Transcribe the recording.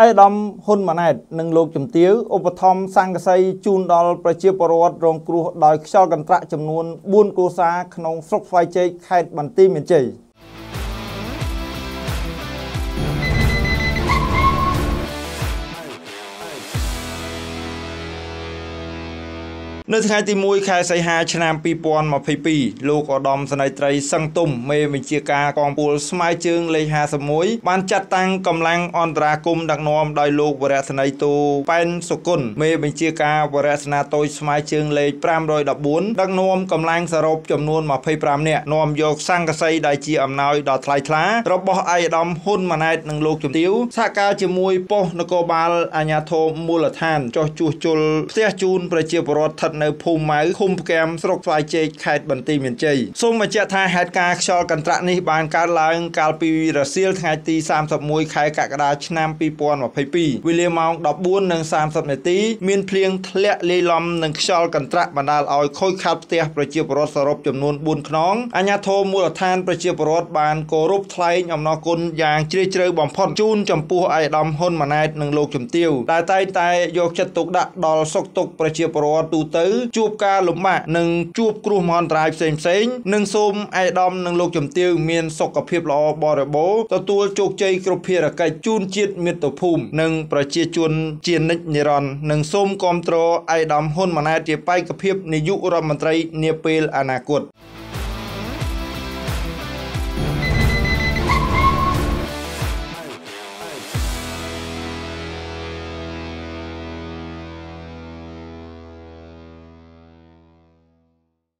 អេដាមហ៊ុនម៉ាណែតនិងលោកជំទាវឧបត្ថម្ភសង្កសីជូនដល់ប្រជាពលរដ្ឋរងគ្រោះដោយខ្យល់កន្ត្រាក់ចំនួន4គ្រួសារក្នុងស្រុកស្វាយជ័យខេត្តបន្ទាយមានជ័យ នៅថ្ងៃទី1ខែសីហាឆ្នាំ2022លោកឧត្តមសេនីយ៍ត្រីសឹងទុំមេបញ្ជាការកងពលស្មៅជើងលេខ51បានចាត់តាំងកម្លាំងអន្តរាគមដឹកនាំដោយលោកវរៈសេនីយ៍តូប៉ែនសុគន្ធមេបញ្ជាការវរៈសេនាតូចស្មៅជើងលេខ514ដឹកនាំកម្លាំងសរុបចំនួន25នាក់នាំយកសង្កសីដែលជាអំណោយដ៏ថ្លៃថ្លារបស់ឯកឧត្តមហ៊ុនម៉ាណែតនិងលោកជំទាវសហការជាមួយប៉ុស្តិ៍នគរបាលអាជ្ញាធរមូលដ្ឋានចោះជួសជុលផ្ទះជូនប្រជាពលរដ្ឋស្ថិតនៅភូមិម៉ៅឃុំផ្គាំស្រុកស្វាយជ័យខេត្តបន្ទាយមានជ័យសូមបញ្ជាក់ថាហេតុការណ៍ខ្យល់កន្ត្រាក់នេះបានកើតឡើងកាលពីរសៀលថ្ងៃទី31ខែកក្កដាឆ្នាំ2022វេលាម៉ោង14:30នាទីមានភ្លៀងធ្លាក់លាយឡំនឹងខ្យល់កន្ត្រាក់បណ្ដាលឲ្យខូចខាតផ្ទះប្រជាពលរដ្ឋសរុបចំនួន4ខ្នងអាជ្ញាធរមូលដ្ឋានប្រជាពលរដ្ឋបានគោរពថ្លែងអំណរគុណយ៉ាងជ្រាលជ្រៅបំផុតជូនចំពោះឯកឧត្តមហ៊ុនម៉ាណែតនិងលោកជំទាវដែលតែងតែយកចិត្តទុកដាក់ដល់សុខទុក្ខប្រជាពលរដ្ឋទូទៅជួបការលំបាកនិងជួបគ្រោះមហន្តរាយផ្សេងផ្សេងនិងសូមឯកឧត្តមនិងលោកជំទាវមានសុខភាពល្អបរិបូរណ៍ទទួលជោគជ័យគ្រប់ភារកិច្ចជូនជាតិមាតុភូមិនិងប្រជាជនជានិច្ចនិរន្តរ៍និងសូមគាំទ្រឯកឧត្តមហ៊ុនម៉ាណែតជាបេក្ខភាពនាយករដ្ឋមន្ត្រីនាពេលអនាគត។